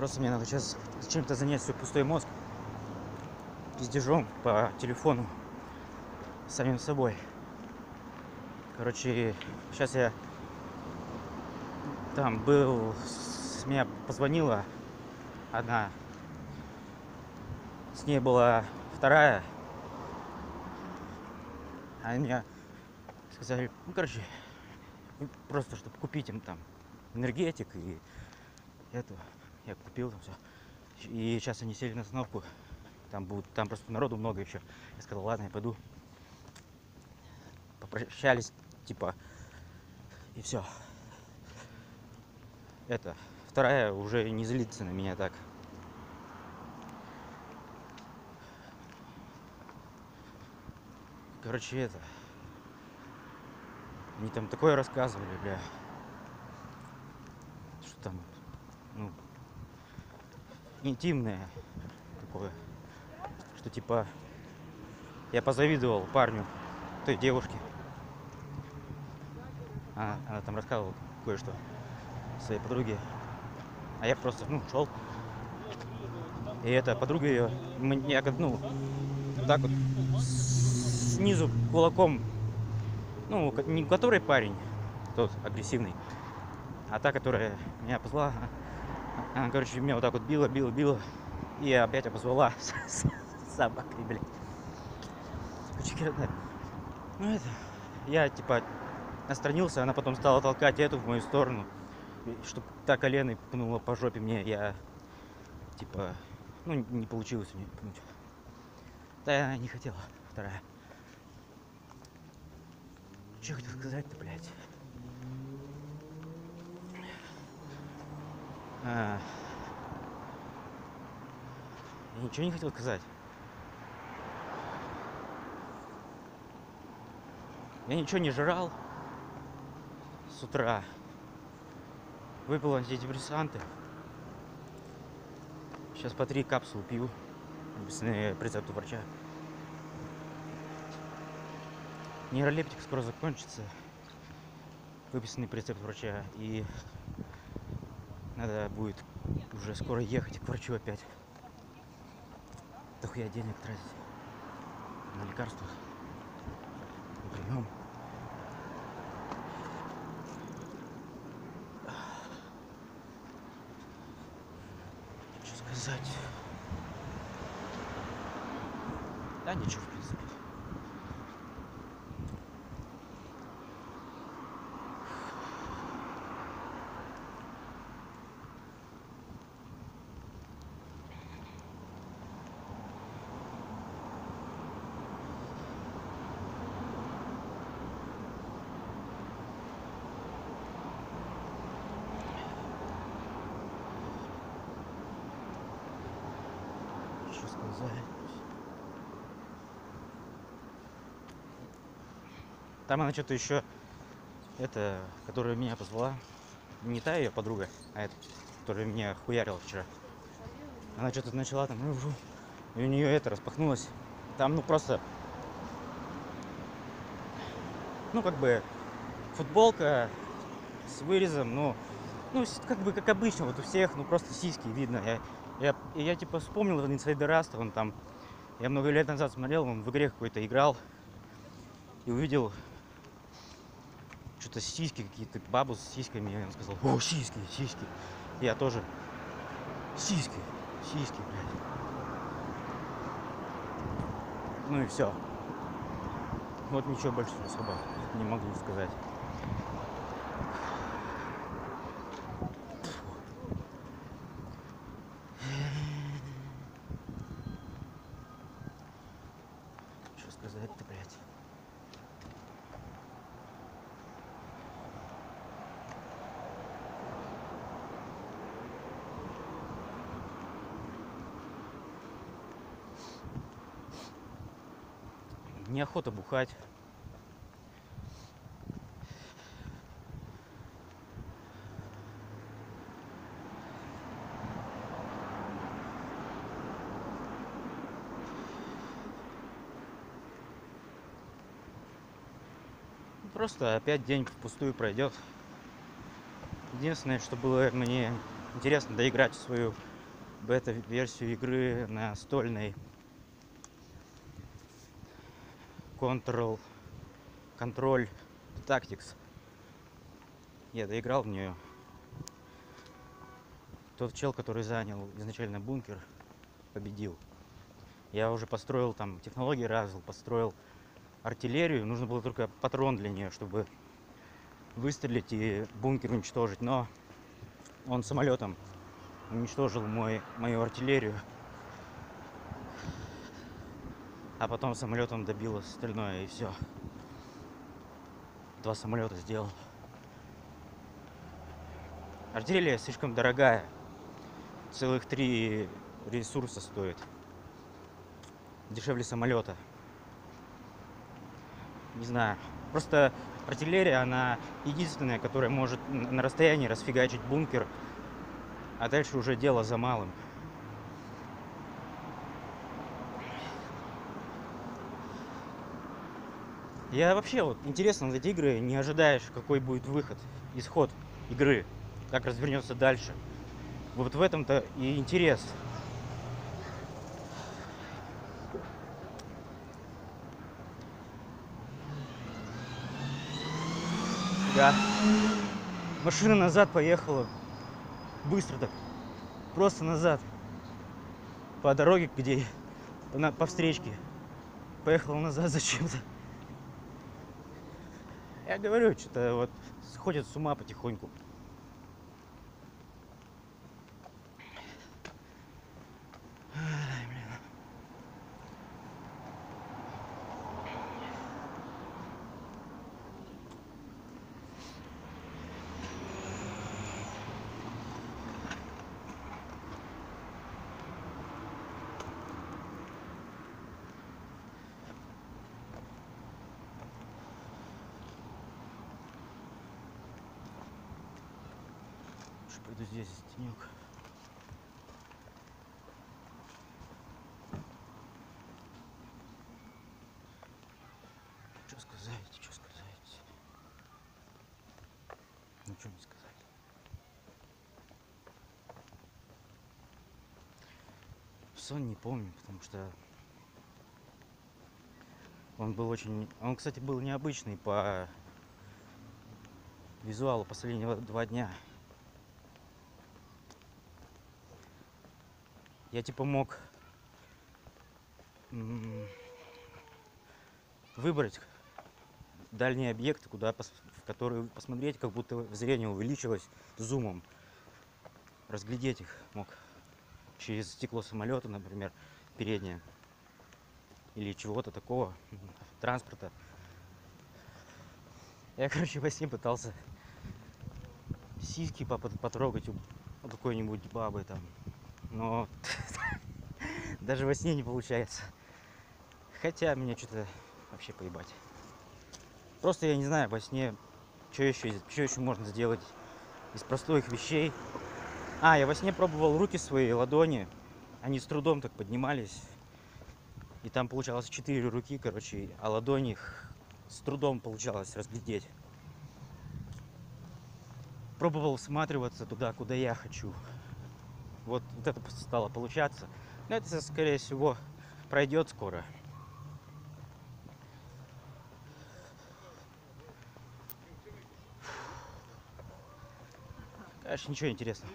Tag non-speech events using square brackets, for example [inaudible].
Просто мне надо сейчас чем-то занять свой пустой мозг. Пиздежом по телефону. Самим собой. Короче, сейчас я там был, с меня позвонила одна, с ней была вторая, они мне сказали, ну, короче, просто, чтобы купить им там энергетик и это, я купил там все. И сейчас они сели на остановку, там будут, там просто народу много еще. Я сказал, ладно, я пойду. Попрощались, типа, и все. Это, вторая уже не злится на меня так. Короче, это, они там такое рассказывали, бля. Что там, ну, интимное такое. Что типа я позавидовал парню той девушке. Она, она там рассказывала кое-что своей подруге. А я просто, ну, шел. И эта подруга ее, как, ну, так вот снизу кулаком ну, не который парень, тот агрессивный, а та, которая меня позвала, она, короче, меня вот так вот била, била, била, и опять обозвала [laughs] собакой, блядь. Ну это, я типа отстранился, она потом стала толкать эту в мою сторону, чтобы та колено пнула по жопе мне, я типа, ну не получилось у нее пнуть. Да я не хотела, вторая. Что хотел сказать-то, блядь? А... Я ничего не хотел сказать. Я ничего не жрал с утра. Выпил антидепрессанты. Сейчас по три капсулы пью. Написанные по рецепту врача. Нейролептик скоро закончится. Выписанный по рецепту врача. И надо будет уже скоро ехать к врачу опять. Дохуя денег тратить на лекарства, прием. Что сказать? Да ничего, сказать? Там она что-то еще, это, которая меня позвала, не та ее подруга, а эта, которая меня хуярила вчера. Она что-то начала там, и у нее это распахнулось. Там, ну просто, ну как бы футболка с вырезом, ну, ну как бы как обычно, вот у всех, ну просто сиськи видно. Я, я, я типа вспомнил Inside Rust, он там, я много лет назад смотрел, он в игре какой-то играл и увидел что-то сиськи какие-то, бабу с сиськами, он сказал, о, сиськи, сиськи. Я тоже, сиськи, сиськи, блядь. Ну и все. Вот ничего больше особо не могу сказать. Что сказать-то, блядь? Неохота бухать. Просто опять день впустую пройдет. Единственное, что было мне интересно доиграть свою бета-версию игры на стольной Control Control Tactics. Я доиграл в нее. Тот чел, который занял изначально бункер, победил. Я уже построил там технологии развил, построил артиллерию. Нужно было только патрон для нее, чтобы выстрелить и бункер уничтожить. Но он самолетом уничтожил мой, мою артиллерию. А потом самолетом добил остальное и все. Два самолета сделал. Артиллерия слишком дорогая. Целых три ресурса стоит. Дешевле самолета. Не знаю. Просто артиллерия, она единственная, которая может на расстоянии расфигачить бункер. А дальше уже дело за малым. Я вообще вот интересно в эти игры не ожидаешь, какой будет выход, исход игры, как развернется дальше. Вот в этом-то и интерес. Да. Машина назад поехала. Быстро так. Просто назад. По дороге, где по, по встречке. Поехала назад [laughs] зачем-то. Я говорю, что-то вот сходят с ума потихоньку. Лучше пойду здесь тенек. Что сказать, что сказать? Ну что не сказать. Сон не помню, потому что он был очень... Он, кстати, был необычный по визуалу последнего два дня. Я типа мог выбрать дальние объекты, куда в которые посмотреть, как будто зрение увеличилось зумом. Разглядеть их мог через стекло самолета, например, переднее. Или чего-то такого, [laughs] транспорта. Я, короче, во сне пытался сиськи потрогать у какой-нибудь бабы там. Но [laughs] даже во сне не получается. Хотя меня что-то вообще поебать. Просто я не знаю, во сне, что еще, что еще можно сделать из простых вещей. А, я во сне пробовал руки свои, ладони. Они с трудом так поднимались. И там получалось четыре руки, короче, а ладони их с трудом получалось разглядеть. Пробовал всматриваться туда, куда я хочу. Вот, вот это стало получаться. Но это, скорее всего, пройдет скоро. Конечно, ничего интересного.